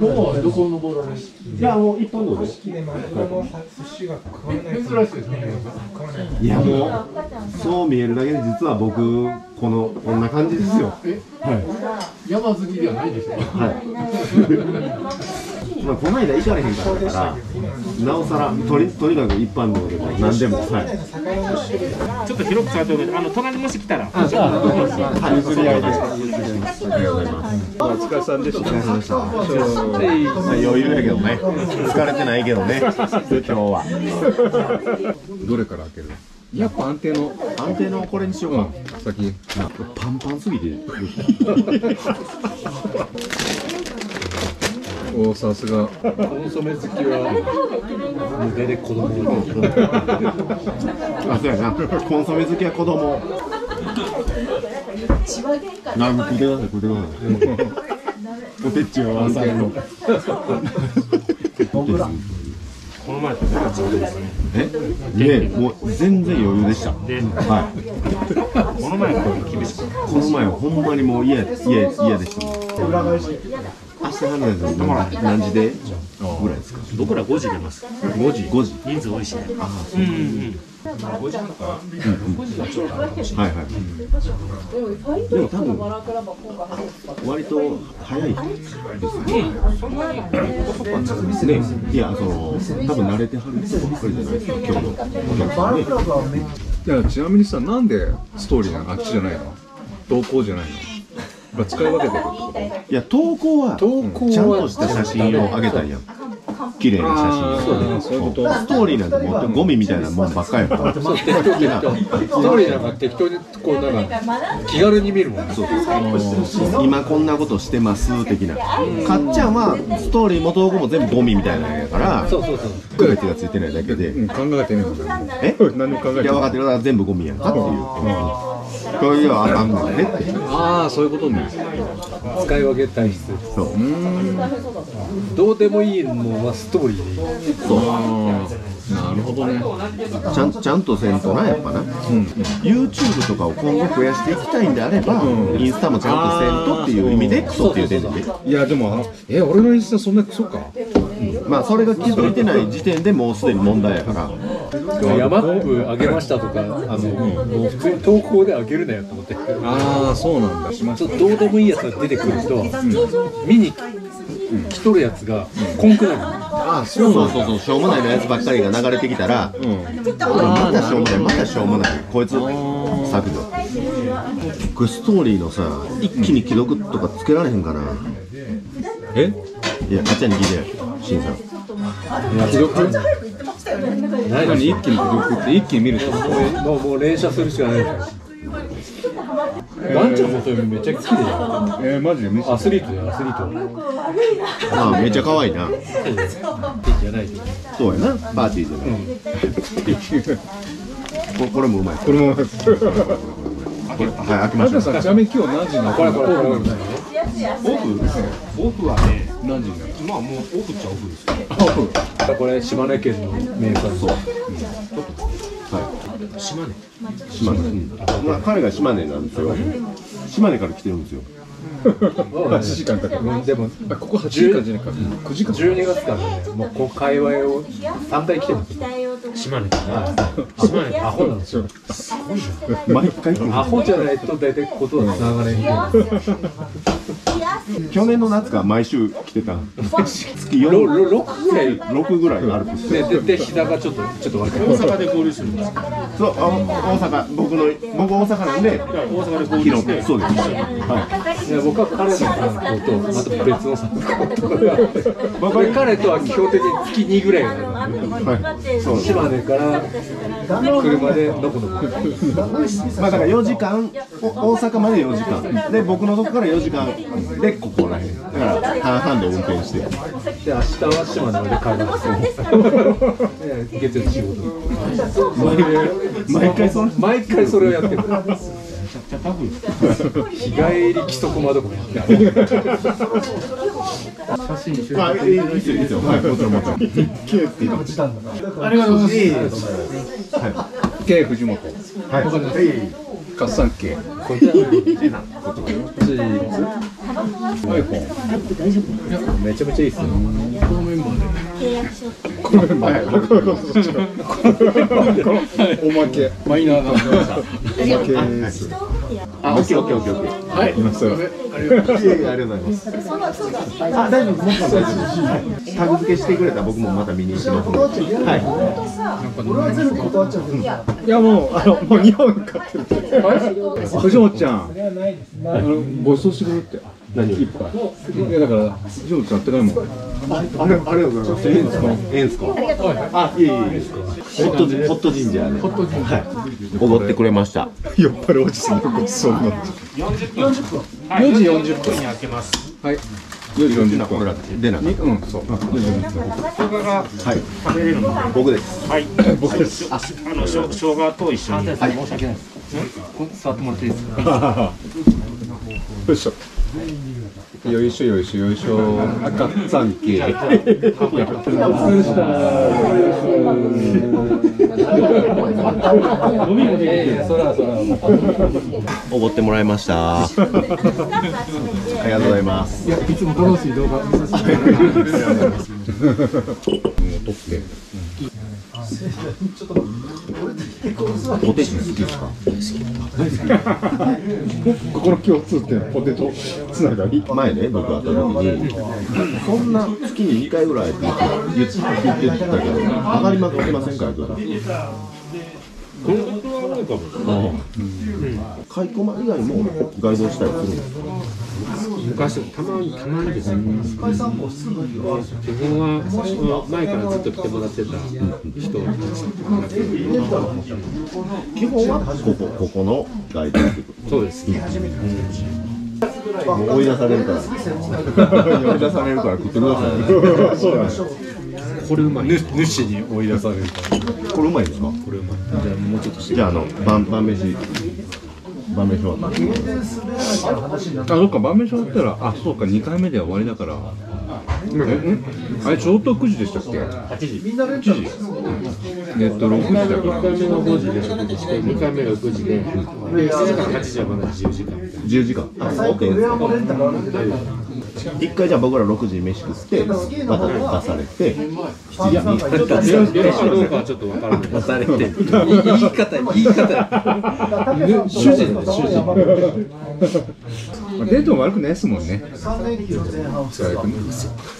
今日はどこ登られるいやもう一般道ですでマグロの寿司が食わない珍しいですねいいやもうそう見えるだけで実は僕このこんな感じですよ。えは山好きではないでしょ。い。はいまあこの間行かれへんかったからなおさらとにとにかく一般道でも何でもはい。ちょっと広く触っておいて、あの隣にもし来たら。はい譲り合いでありがとうございます。お疲れさんでした。お疲れ様でしたまあ余裕やけどね疲れてないけどね今日はどれから開けるやっぱ安定の、安定のこれにしようか先。なパンパンす。ぎておさすが。コンソメ好きはもう大体子供あ、そうやな。コンソメ好きは子供。な、食ってください、食ってください。おてっちは朝の。この前とね、違うですね。え、ね、もう全然余裕でした。で、はい。この前が厳しく。この前はほんまにもう嫌、嫌、嫌でした。明日離れても何時で？ぐらいですか。僕ら5時出ます。5時、5時。人数多いしね。うんうんうん。はいはい。でも多分割と早いですね。ね、いやその多分慣れてはる人ばっかりじゃないですか。今日のお客さんね。いや、ちなみにさ、なんでストーリーなの？あっちじゃないの？投稿じゃないの？まあ使い分けてるいや投稿はちゃんとした写真をあげたいやん。綺麗な写真を。そういうことストーリーなんてもうゴミみたいなもんばっかりやから。そう適当適当ストーリーなんか適当にこうなんか気軽に見るもんね今こんなことしてます的な。かっちゃんはストーリーも投稿も全部ゴミみたいなやから。そうそうそう区別がついてないだけで。うん、考えてねえもんね。え？何も考えてない。いや分かってるだから全部ゴミやんかっていう。こういうあかんのよね。ああ、そういうことね。使い分け体質そう。どうでもいいのはストーリーでいいそう。なるほどね。ちゃんちゃんとせんとなやっぱな、YouTube とかを今後増やしていきたいんであれば、インスタもちゃんとせんとっていう意味でクソって言うてんね。んでいや、でも、あのえ、俺のインスタそんなクソか。まあそれが気づいてない時点でもうすでに問題やから。山ップ上げましたとかあのもう普通に投稿で上げるなよと思って。ああ、そうなんだ。ちょっとどうでもいいやつが出てくると、見に来とるやつがこんくなるあそうそう。そうそう。しょうもないのやつばっかりが流れてきたら、またしょうもないまたしょうもない。こいつ削除これストーリーのさ一気に既読とかつけられへん。かなえ？いやあっちゃんに聞いてしんさん。既読何一気に既読って一気に見るってこともうもう連射するしかないじゃん。ワンちゃんもそれめっちゃ綺麗じゃんえー、マジで見せてアスリートだよアスリートああめっちゃ可愛いな。そう。やな。パーティーじゃない、ここれもうまい。これも、これはい開けましょう。あさん、ちなみに今日何時に？これこれこれオフオフはね、何時に？なるまあもうオフっちゃオフですよ。これ島根県のメーカーそう島根。島根、うん。まあ、彼が島根なんですよ。島根から来てるんですよ8時間かけでもあ、ここ8時間じゃないか。9時間。12月からねもうこう界隈を3回来てるんです。よ島根から。島根アホなんですよ。毎回アホじゃないと大体ことはつながれんけど去年の夏から毎週来てた月ロ4ロロックぐらい6ぐらいあるんですよででで膝がちょっとちょっと大阪で交流するんですか。そうあ大阪僕の僕大阪なんで大阪で交流広して。くそうですはいや僕は彼の担当とまた別の担当僕は彼とは基本的に月2ぐらいはいそう島根から車でどこどこまあだから4時間お大阪まで4時間で僕のとこから4時間でここらへんだから半々で運転して。で明日は島根まで帰る。んですよ月曜日仕事毎回その毎回それをやってる。日帰り規則まどこやってるあいいいいです。よい。いですよはい。もちろんもちろんありがとうございます。K 藤本。はい合算 K。こちらチーズ iPhone いやめちゃめちゃいいっすよこのメンバーでこのメンバーおまけマイナーなおまけですあ、オッケーオッケーオッケーオッケー。はい今さいえいえありがとうございます。あ、大丈夫です。大丈夫です。タグ付けしてくれた僕もまた見に行きますので。はい。いやもうあのもう日本買ってる藤本ちゃんご馳走してくれって何一杯いやだから藤本ちゃんあってないもんあ、あれ、ありがとうございます。ええんですか。ええんですか。あ、いえいえ。ホットジン、ホットジンジャーで。ホットジンジャー。はい。おごってくれました。酔っ払いおじさんのごちそうになって4時40分に開けますはい4時40分ほら、出なかうんそう4時40分他がた。はい。食べれるので僕です。はい僕ですああのしょ生姜と一緒に申し訳ないですこ座ってもらっていいですかよいしょよいしょよいしょよいしょ赤残系おごってもらいました。ありがとうございます。いやいつも楽しい動画見させてもらって ますポテチ好きですか？ここの共通点ポテトつながり前ね、僕会った時に、そんな月に2回ぐらいって言って言って言ってたけど、上がりまくってませんか、僕買い込ま以外も。ガイドしたりするん。ですか昔たまにたまにです。ね自分は前からずっと来てもらってた人基本はここ、ここのガイドそうです。もう追い出されるから。追い出されるから食ってください。そうだねこれうまい。主に追い出されるからこれうまいですか？これうまい。じゃあもうちょっとしてじゃあ、あの、晩晩飯、晩飯終わった。あそっか晩飯終わったらあそうか2回目で終わりだから。あれ超特9時でしたっけ？8時。8時。えっと6時だ1から。回目の5時で食事して2回目が9時でで7時から8時はまだ10時間。みたいな10時間。あ、OK 一回じゃあ僕ら6時に飯食って、また出されて、7時に。出るかどうかはちょっとわからない出されて言い方言い方主人だ主人まあデートも悪くないですもんね。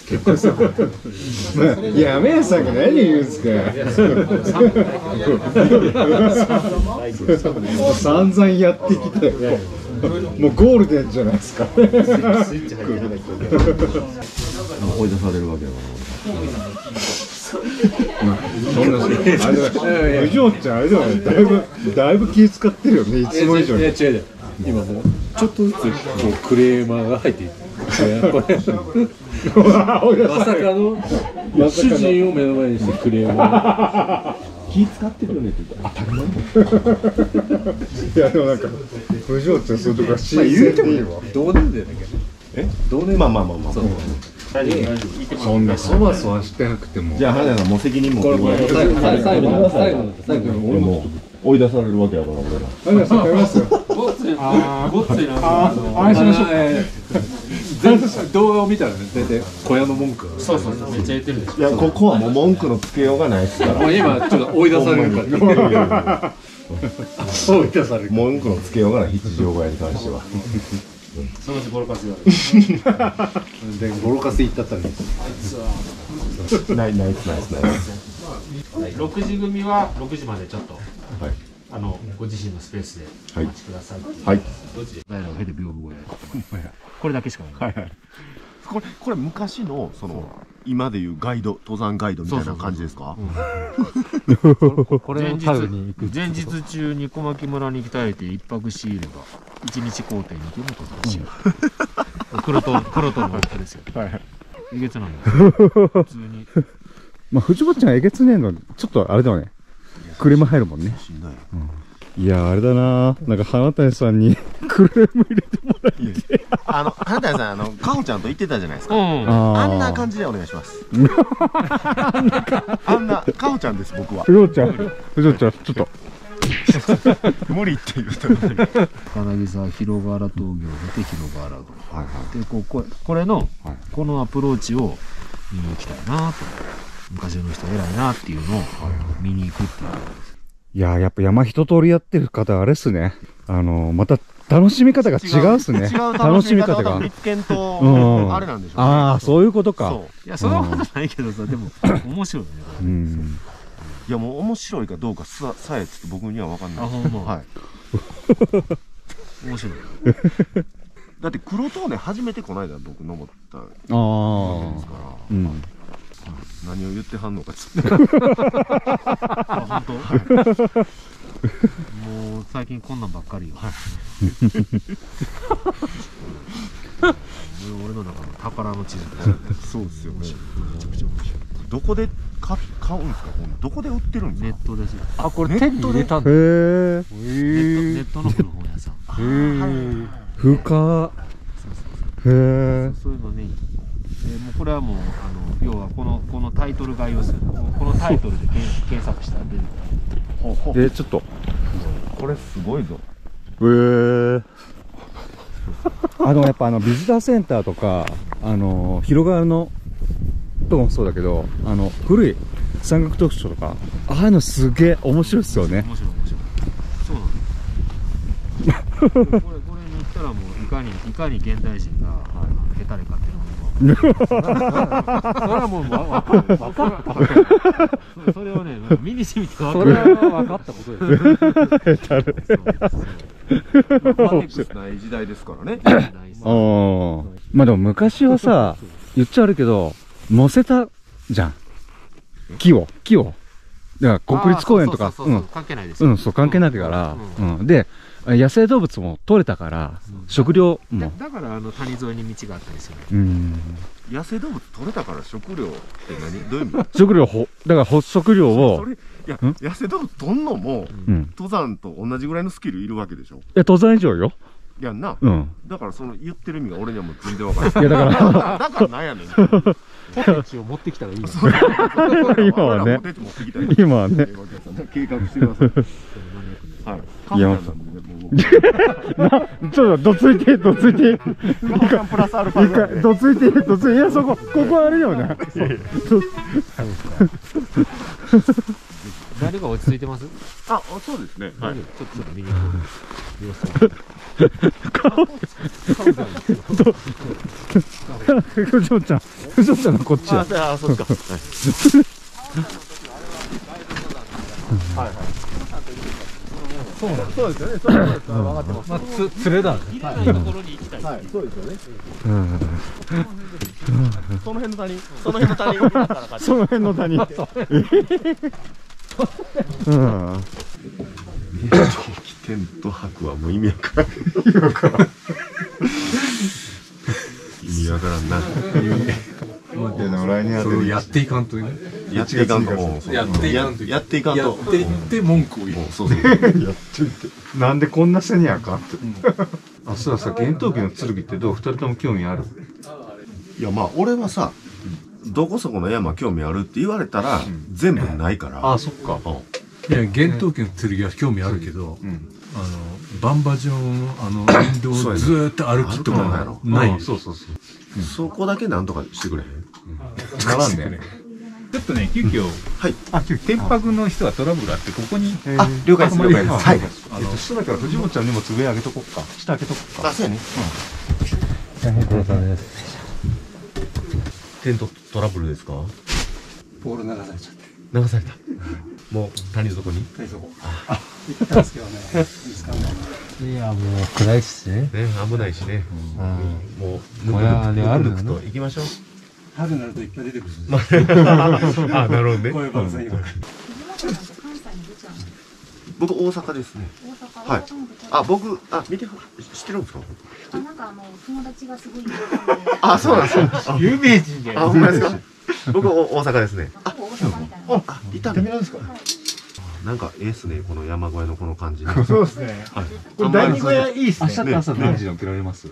結構さまあやめやさんが何言うんですか。散々やってきてもうゴールデンじゃないですか。追い出されるわけだまあそんなあれだ藤本ちゃんあれだよねだいぶだいぶ気使ってるよ。ねいつも以上にいや違う違う。今もうちょっとずつこうクレーマーが入っていって。まさかの 主人を目の前にしてクレーマー気使ってるよねって言ったら当たり前いやでもなんか藤本ちゃんそういうとこは新鮮でいいわ。同年代だけどえ同年代まあまあまあまあそんなそわそわしてなくても。じゃあ花田さんもう責任もらって最後最後最後の最後の最後の俺も追い出されるわけやから俺らあじゃあ食べますよごっついなごっついなああれしましょう動画を見たらね大体小屋の文句がそう。そうそう。めっちゃ言ってるでしょいやここはもう文句のつけようがないですから。もう今ちょっと追い出されるから。追い出される。文句のつけようがない必要外に関してはそのうちボロカスがあるでボロカス行ったったら ないないですないですないです。6時組は6時までちょっと。はいあのご自身のスペースでお待ちください、はい。これだけしかない、これこれ昔のその今でいうガイド登山ガイドみたいな感じですか？これを前日食べに行く前日中に小牧村に鍛えて一泊しいれば一日工程に行けば登山しよ。う黒と黒との夫ですよ。いげつなんですよ普通に。まあ藤本ちゃんがえげつねえのちょっとあれだよね車入るもんね。しんどいいやあれだな。なんか花谷さんに クレーム入れてもらえあの花谷さんあのかほちゃんと言ってたじゃないですか。うん。ああんな感じでお願いします。あんなかほちゃんです僕は。ちゃん？藤本ちゃん？ちょっと。無理って言うたら金木沢広川原峠を出て広川原道はいはい。でこうこれこれの、はい。このアプローチを見に行きたいなと昔の人偉いなっていうのを見に行くっていういやーやっぱ山一通りやってる方あれっすね。あのーまた楽しみ方が違う。っすね。違う楽しみ方が見つけんと、うんあれなんでしょうね。ああそういうことか。そう。いやそんなことないけどさでも面白いね。うん。いやもう面白いかどうかささえちょっと僕には分かんない。あほんま。はい。面白い。だって黒峠初めてこの間僕登ったんですああからうん何を言ってはんのかちょっと。あ本当？もう最近こんなんばっかりよ。俺俺の中の宝の地図そうですよね。めちゃくちゃ面白い。どこで買買うんですか？本どこで売ってるんですネかットですよ。あこれ手に入れたんだ。へえネットネットの古本屋さん。深へえそういうのね、えーもうこれはもうあの要はこのこのタイトル概要するこのタイトルで検検索したら出てくるでちょっと。これすごいぞ。へえあのやっぱあのビジターセンターとかあの広がるのとかもそうだけどあの古い山岳特徴とかああいうのすげえ面白いっすよね。面白い面白い。そうなんです。これこれに行ったらもういかにいかに現代人が、あのヘタレかっていうのもそれはもう分かる分かったそそれをね身に染みて分それかるは分かったことですよマテックスない時代ですからねあまあでも昔はさ言っちゃ悪いけど乗せたじゃん木を木をだから国立公園とかあーそうそうそうそう関係ないですようん、そう、関係ないから、ううん、で、野生動物も取れたから、食料だも、だからあの谷沿いに道があったりする。うん、野生動物取れたから食料って何？どういう意味？食料ほ、だからほ食料そを、れいやん？野生動物取んのもうん。登山と同じぐらいのスキルいるわけでしょ？いや、登山以上よ。いやんな。うん。だからその言ってる意味が俺にはもう全然わからないいや、だか だからなんやねん。ポテチを持ってきたらいいよ 今はね。俺らポテチ持ってきたらいいら、今はね、計画してくださいはい。カフェなんでねもうちょっと、どついて、どついて、プラスアルファ一回、どついて、どついて、いや、そこ、ここあれよね。誰が落ち着いてます？あそうですね。はい。ちょっとちゃん、ふじょちゃんのこっちや。あそそうですかまあつ連れだね。うん。その辺の谷その辺の谷その辺の谷。うん。テント泊はもう意味わからん意味わからん意味わからんな来年やってい。かんとね。やっていかんと。もうやっていかんと。ややっていかんやとっていって文句を言う。そうそうなんでこんな背にあかんって。あ、そうださ、厳冬期の剣ってどう？二人とも興味ある？いやまあ俺はさどこそこの山興味あるって言われたら、全部ないから。あ、そっか。いや厳冬期の剣は興味あるけど、ん。あのバンバ状のあの林道をずーっと歩きとかない。うん。そうそうそう。そこだけなんとかしてくれへん？並んで。ちょっとね、急遽、はい。あ、天白の人はトラブルあって、ここに、あ了解です了解です。はい。あの、下だから藤本ちゃんにも上上げとこっか。下開けとこっか。あそうやねテントトラブルですか？ポール流されちゃって。流された。もう谷底に？大そこあ行ったんですけどね。見つかんない。いや、もう暗いしね。ね危ないしね、もうこれはねあるのねぬくぬくと行きましょう春になるといっぱい出てくるんですよ。あなるほどね。こういう番宣に僕大阪ですね。はい。あ僕あ見て知ってるんですか？あなんかあの友達がすごい あそうなんですよ有名人じゃあほんまですか？僕お大阪ですね。あ大阪みたいなあいたねですか？なんかええっすねこの山小屋のこの感じね そうですね。はい。これ第二小屋いいっすね。明日朝何時に起きられます？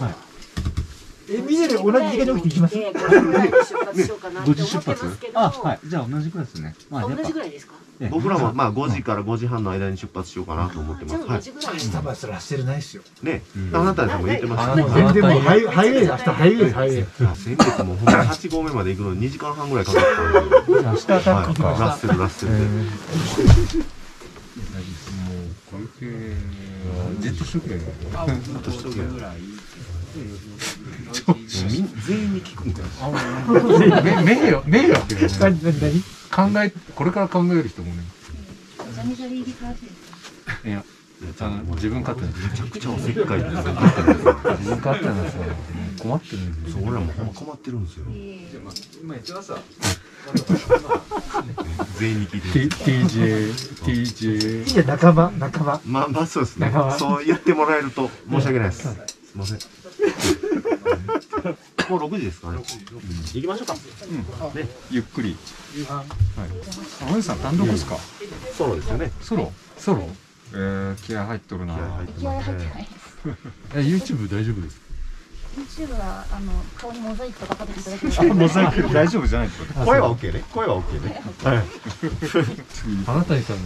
明え、みんなで同じ時間に起きていきます？日5時ぐらいに出発？しようかなって5時出思って発ますけどあ、はい。じゃあ同じくらいですね。まあ、同じぐらいですか？僕らもまあ5時から5時半の間に出発しようかなと思ってます。はい。明日はそれ走れないですよ。ね、あなたでも言ってましたね。全然もうハイハイウェイ、明日ハイウェイ、ハイウェイ。先月もほんま8合目まで行くのに2時間半ぐらいかかったんで。明日アタックか。はいラッセルラッセルで。この系はじっとしとけよ。あと一人ぐらい。みん全員に聞くんだよ。めめよ、めよ。考え、これから考える人もね。い。いや、あの自分勝手なめちゃくちゃおせっかいですよ。自分勝手なんですよ。困ってるんですそう俺らもほんま困ってるんですよ。今一番さ、全員に聞いてる。TJ、TJ。いや、仲間、仲間。まあまあそうですね。そう言ってもらえると申し訳ないです。すいません。もう6時ですかね。行きましょうか。ゆっくり。はい。あ、おじさん単独ですか？ソロですよね。ソロ？ソロ？えー、気合入っとるな。気合入ってないです。え、YouTube 大丈夫です。YouTube はあの顔にモザイクとかかけていただければ。モザイク 大丈夫じゃないってこと。声は OK ね。声は OK ね。はい。花谷さんが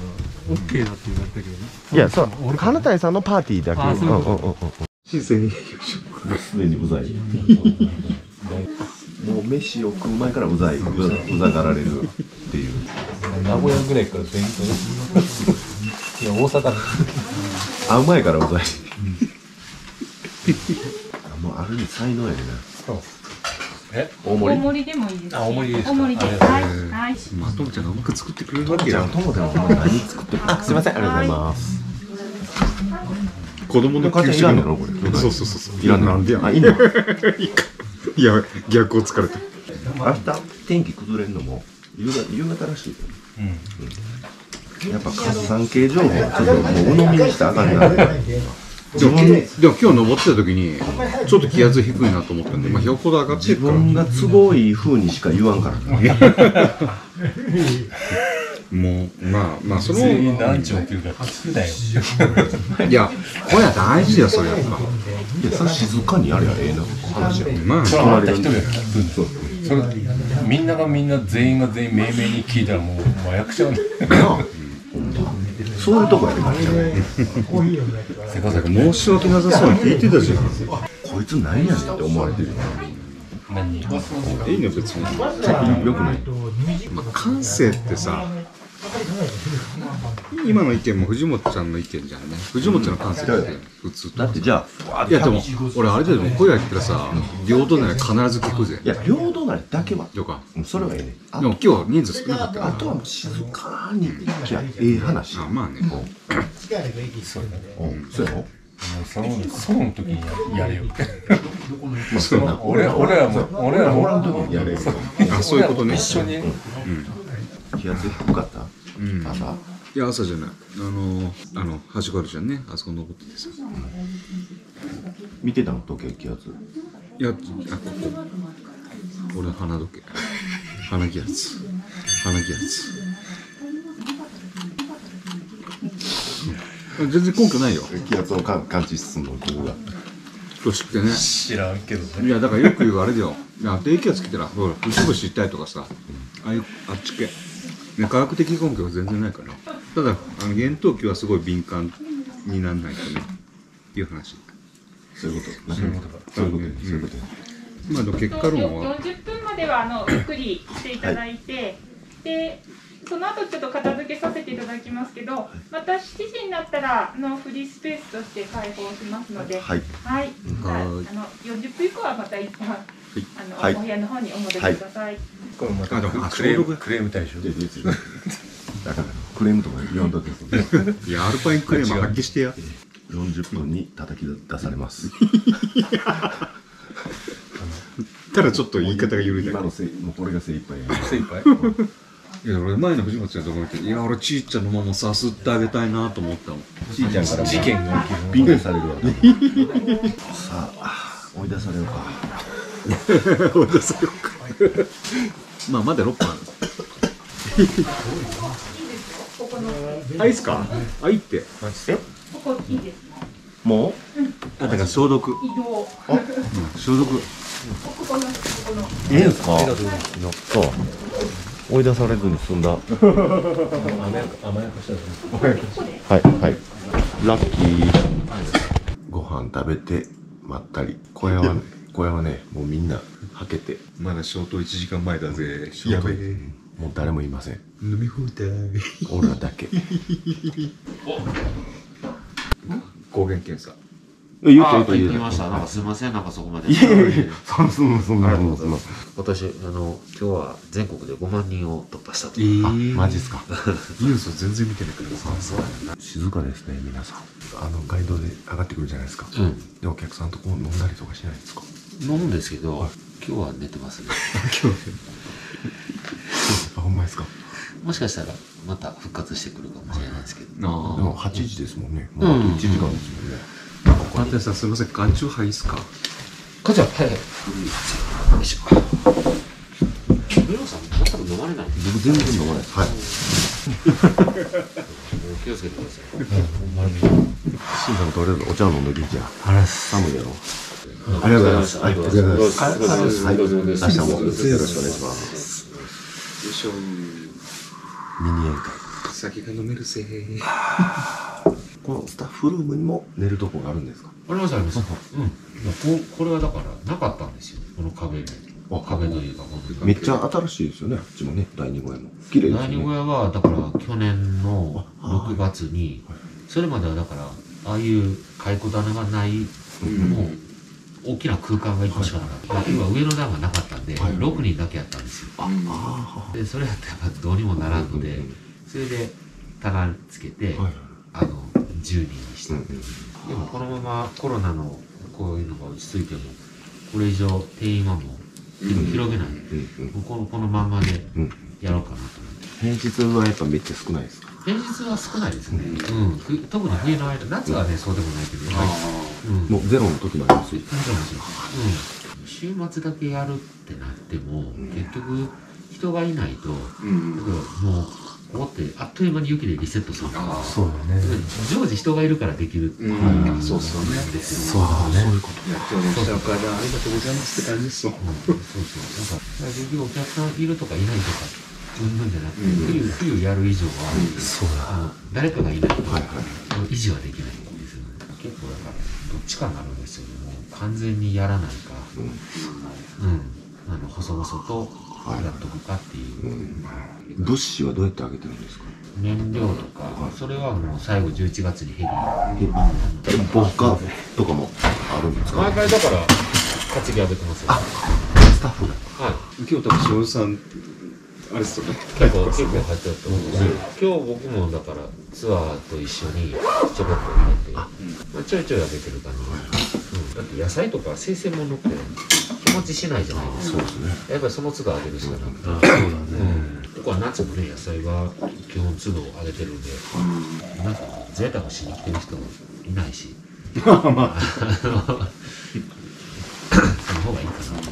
OK だって言われたけどね。いや、そう。金谷さんのパーティーだけ。あそういうことんんうんうん新鮮に。すでにうざい。もう飯を食う前からうざい、うざうざがられるっていう。名古屋ぐらいから勉強いや、大阪会う前からうざい。もうある意味才能やねそうえ？大盛り？盛りでもいいですし。あ大盛りですか？大盛りで。ありがとうはい。ございますはい。まあ、ともちゃんがうまく作ってくれるわけやじゃあ、。ともちゃんは何作ってあ、すいません、ありがとうございます。子供の母ちゃんいらんのそうそうそうそう。いらなんでや。あいいの？いや、逆を突かれた。明日天気崩れるのも夕方夕方らしいよ、うん、やっぱ活産系情報ちょっともう鵜呑みにしたらあかんなでも、でも今日登ってた時に、ちょっと気圧低いなと思ったんで、まあ、標高度上がって自るから。分が都合いい風にしか言わんから もう、まあ、まあ、その、全員何時起きるか聞くなよ。いや、これは大事だよ、それやっぱ。いやそれ静かにやりゃええな話や。まあ、それはた一人が聞くんそうそれみんながみんな全員が全員命名に聞いたらもう麻薬ちゃうね。そういうとこやでかっちゃんせかさか申し訳なさそうに聞いてたじゃん。こいつ何やねんって思われてるよ。何いいの別に。よくない。まあ、感性ってさ、今の意見も藤本ちゃんの意見じゃんね。藤本ちゃんの感性って普通。だってじゃあいやでも、俺あれだよ、声が言ったらさ、両隣必ず聞くぜ。いや両隣だけは。とか。うんそれはええね。あでも今日人数少なかったかあとはもう静かにいきゃええ話。ら。あ、まあね。うん。そうやろ？そのその時にややれよ。そうやな。俺俺らも俺らも俺の時にやれるあ、そういうことね。一緒に。気圧低かった？うん。朝？いや、朝じゃない。あの、あの、端があるじゃんね。あそこ登っててさ。見てたの時計気圧いや、あ、ここ。俺の花時計。花気圧。花気圧。うん全然根拠ないよ。気圧をか感知すんのここがと知ってね。知らんけどねいや、だからよく言うあれだよ。いや低気圧来たら、ほら、節々行ったりとかさ、ああいう、あっち系。ね、科学的根拠は全然ないから。ただ、あの、厳冬期はすごい敏感にならないとね、っていう話。そういうこと。そういうことかそういうことそういうことまあ、でも結果論は、40分まではあのゆっくりしていただいて、でその後ちょっと片付けさせていただきますけど、また7時になったらあのフリースペースとして開放しますので、はい。はい、ああはい。の40分以降はまた一旦、あの、はい。お部屋の方にお戻りください。これまたクレームクレーム対象。ででだからクレームとか言わんとって いや、アルパインクレーマー発揮してや。40分に叩き出されます。ただちょっと言い方が緩いだけ。今のせいもうこれが精一杯や精一杯。いや、俺前の藤本ちゃんのところに行って、いや、俺ちーちゃんのままさすってあげたいなと思ったもん。ちいちゃんから事件が起きる。ビンタされるわ。さあ 追い出されようか。まあ、まだ6分あいいっすか？あ、いいって。ここいいです。もあ、だから消毒。移動。消毒。ここのここの。ういいんすか？そう追い出されずに済んだ。甘やか甘やかしたらはい、はい。ラッキー。ご飯食べて、まったり。小屋はね、小屋はね、もうみんな、はけて。まだ消灯1時間前だぜ。やべえ。もう誰もいません。飲み放題。俺らだけ。抗原検査。言あー行きました。なんかすいません、なんかそこまで。いやいやいや、そんな、そんな、そんな。私、あの、今日は全国で5万人を突破したと。あ、マジっすか。ニュース全然見てないからさ。そうやな。静かですね、皆さん。あの、街道で上がってくるじゃないですか。うん。で、お客さんとこう飲んだりとかしないんですか？飲むんですけど、今日は寝てますね。あ、ほんまですか。もしかしたら、また復活してくるかもしれないですけど。でも8時ですもんね。もうあと1時間ですもんね。待ってさん、すみません、眼中杯いいっすかかじゃはいはい。よいしょ。メロさん、全く飲まれない僕全然飲まないです。はい。気をつけてください。シンさんとりあえずお茶を飲んできじゃあ。あら、寒いやろ。ありがとうございます。ありがとうございます。はい、明日もよろしくお願いします。よいしょ。ミニ宴会。酒が飲めるぜ。このスタッフルームにも寝るとこがあるんですか？ありますあります。うん。ここれはだから、なかったんですよ。この壁に。壁というか、本当にめっちゃ新しいですよね、あっちもね、第二小屋も。綺麗です第二小。屋は、だから去年の6月に、それまではだから、ああいう蚕棚がない、もう、大きな空間が一個しかなかった。要は上の段がなかったんで、6人だけやったんですよ。で、それやったらやっぱどうにもならんので、それで棚つけて、あの、10人にした。でもこのままコロナのこういうのが落ち着いても、これ以上定員はもう広げない。もうこのこのまんまでやろうかなと思って。平日はやっぱめっちゃ少ないですか？平日は少ないですね。うん。ふ特に冬の間、夏はね、そうでもないけど、やっぱりうん。もうゼロの時もありますもちろんもちろん。うん。週末だけやるってなっても、結局、人がいないと、もう、ここってあっという間に雪でリセットするから、そうだね。常時人がいるからできるっていううんそうっすよねですそうね。そういうこと。やっておりましたおからありがとうございますって感じですよ。そうそう。なんか、結局お客さんいるとかいないとか、うんぬん。じゃなくて、冬、冬やる以上は、そうあの誰かがいないと、維持はできないん。ですよね。結構だから、どっちかになるん。ですよね。もう完全にやらないか、うん、あの、細々とやっとくかっていう。物資はどうやってあげてるん。ですか燃料とか、それはもう最後11月にヘリ。防火とかもあるん。ですか毎回だから、担ぎ上げてますよ。スタッフがはい。今日多分、塩さん、あれですよね。結構、結構入ってると思うし、今日僕もだからツアーと一緒にちょこっと入れて、まあ、ちょいちょいあげてる感じ、うん、だって野菜とか生鮮物って日持ちしないじゃないですか。やっぱりその都度あげるしかなくて。そうだね。うん。ここは夏もね、野菜は基本都度あげてるんで、なんか贅沢しに来てる人もいないし、まあ、その方がいいかなと思って。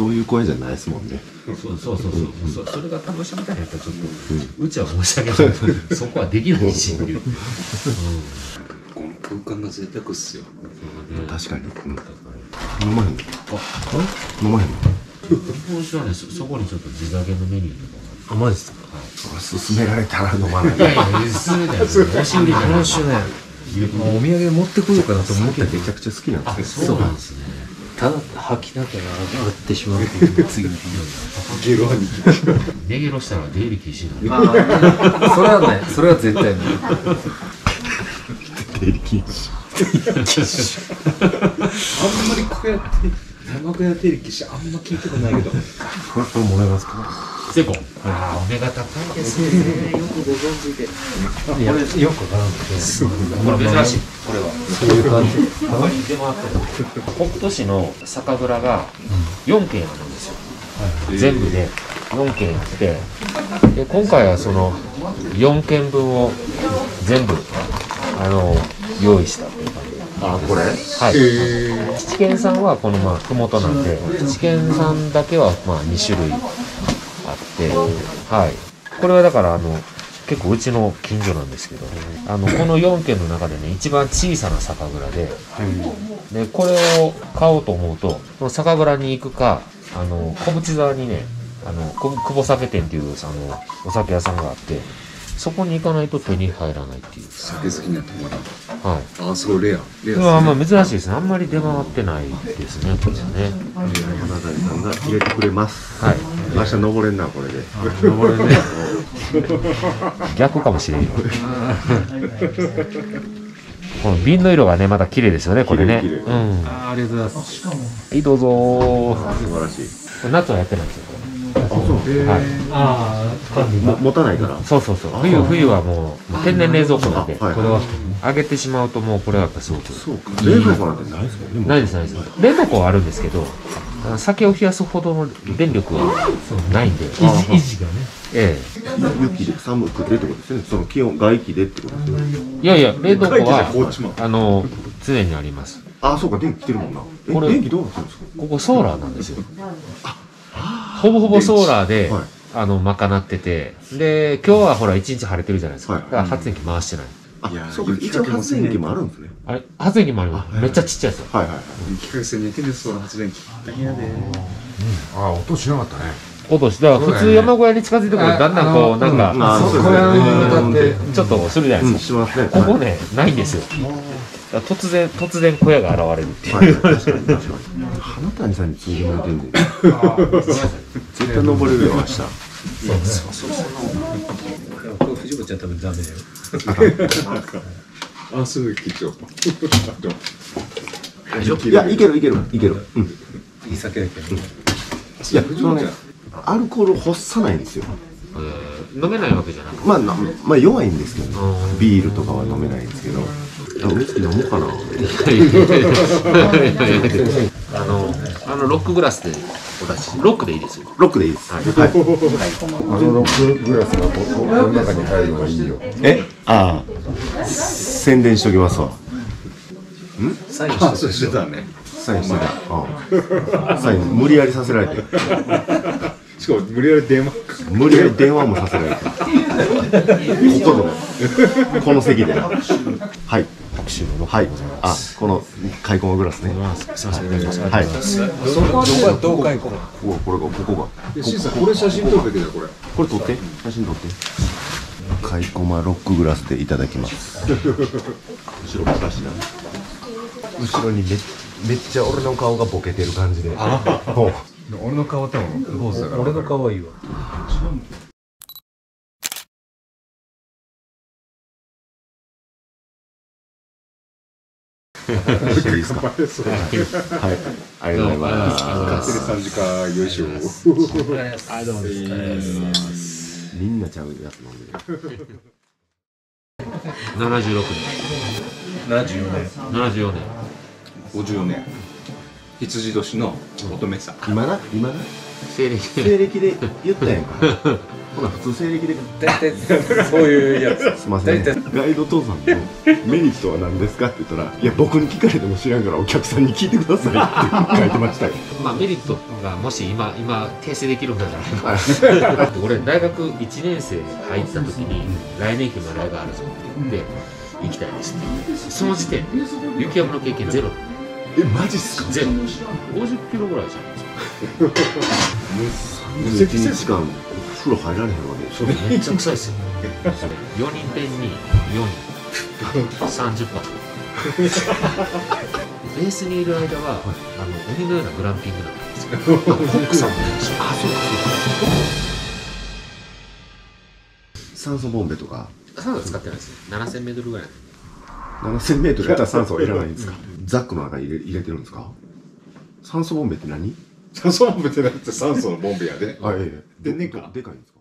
そういう声じゃないですもんね。そうそうそうそう、そそれが楽しみたいんやったらちょっと、うちは申し訳ない。そこはできないしっていう、うん、この空間が贅沢っすよ。確かに、うん、飲まへんの？飲まへんの？日本酒はね。そそこにちょっと地酒のメニューとか。あマジですか？勧められたら飲まない。がいやいや進めないですよ。押し売りじゃない。日本酒ねお土産持ってこようかなと思っててめちゃくちゃ好きなんあですよそうなんですねただ吐きながら上がってしまうっていう次の日ゲロ兄貴。ネゲロしたら出入り禁止になああそれはないそれは絶対ない出入り禁止あんまりこうやって、タバコやってる騎士あんま聞いたことないけど。これもらえますか？成功ああお目が高いですね。よくご存知でいやよくわからんけどこれ珍しい。これは。そういう感じ。たまに出回ってる北斗市の酒蔵が4軒あるんですよ、全部で4軒あって。で今回はその4軒分を全部あの用意したっていう感じ。あこれ？はい、七軒さんはこのまあ麓なんで七軒さんだけはまあ2種類あってはい。これはだからあの結構うちの近所なんですけどあのこの4軒の中でね一番小さな酒蔵ででこれを買おうと思うとその酒蔵に行くかあの小淵沢にねあのこ久保酒店っていうあのお酒屋さんがあってそこに行かないと手に入らないっていう。酒好きな友達はい。あすごいレア。レアまあまあ珍しいですね。あんまり出回ってないですねこれね。花谷さんが入れてくれます。はい明日登れんなこれで。登れね。逆かもしれんよ。この瓶の色がねまた綺麗ですよねこれね。うん。あありがとうございます。はいどうぞ。素晴らしい。これ夏はやってないんですよ。こあそう。れはい。ああ持たないから。そうそうそう。冬冬はもう天然冷蔵庫なんで。あはい。これは揚げてしまうともうこれはやっぱすごくそうか。冷蔵庫なんてないですもんねもう。ないですないです。冷凍庫はあるんですけど酒を冷やすほどの電力はないんで。維持がね。え雪で寒くてってことですねその気温外気でってことですよね。えいやいや冷凍庫はあの常にあります。あそうか電気来てるもんな。えこれ電気どうなってるんですか？ここソーラーなんですよ。ほぼほぼソーラーで、はい。あの賄ってて。で今日はほら一日晴れてるじゃないですか、はい。だから発電機回してない。あいやそうか一応雪か発電機もあるんですね。あれ発電機もあります、めっちゃちっちゃいですよ。はいはい。はい雪かきせんにけんでその発電機。大変やであ音しなかったね。今年だから普通山小屋に近づいてくるとだんだんこうなんか、小屋に向かってちょっとするじゃないうんですしますね。か、ここねないんですよ。突然突然小屋が現れるっていう、はい。はい確かに。確かに。花谷さんについてもらってんで。絶対登れるよ明日。藤本ちゃん多分ダメだよあすぐ切っちゃおう。いやいけるいけるいける。うん。いい酒だけどいやそのねアルコールを欲さないんですよ。えー飲めないわけじゃなくて。まあなまあ弱いんですけどビールとかは飲めないんですけどあウイスキー飲もうかなあのあのロックグラスでお出しロックでいいですよロックでいいですはいはいあのロックグラスがここの中に入るのがいいよえああ宣伝しときますわサインあそうしてたねサインしてたああサイン無理やりさせられてしかも無理やり電話無理やり電話もさせられてここでこの席ではい拍手のはい。あこの開口グラスね。すいませんお願いします。はい。そこはどうかいここここれがここ。がシンさんこれ写真撮るべきだよこれ。これ撮って。写真撮って。カイコマロックグラスでいただきます。後ろ昔な。後ろにめめっちゃ俺の顔がボケてる感じで。ほ俺の顔多分坊主だから。俺の顔はいいわはい。ありがとうござい。ますテレ3時間よい。しょあどうもですみんなちゃうやつ飲んでる76 74年74年54年羊年の乙女さん今な今な西暦西暦で言ったやんかほな普通西暦で大体そういうやつ。すいません、ね、ガイド父さんのメリットは何ですかって言ったらいや僕に聞かれても知らんからお客さんに聞いてくださいって書いてましたよ。まあメリットがもし今今訂正できるんだったらだって俺大学1年生入った時に来年期までがあるぞって言って行きたいですって。その時点で雪山の経験ゼロ。えマジっすか？ゼロ。50キロぐらいじゃん1 日間風呂入られへんわけでしょめっちゃ臭いですよ。4人ペンに4人。30泊ベースにいる間は、あの鬼のようなグランピングなんですよ。コックさんも。いるしあそう。かそうか酸素ボンベとか。酸素使ってないですよ7000メートルぐらい7000メートルやったら酸素はいらないんですか？ザックの中に入れ入れてるんですか？酸素ボンベって何？酸素ボンベってなって酸素のボンベやで。あええ。でねんかでかいんですか？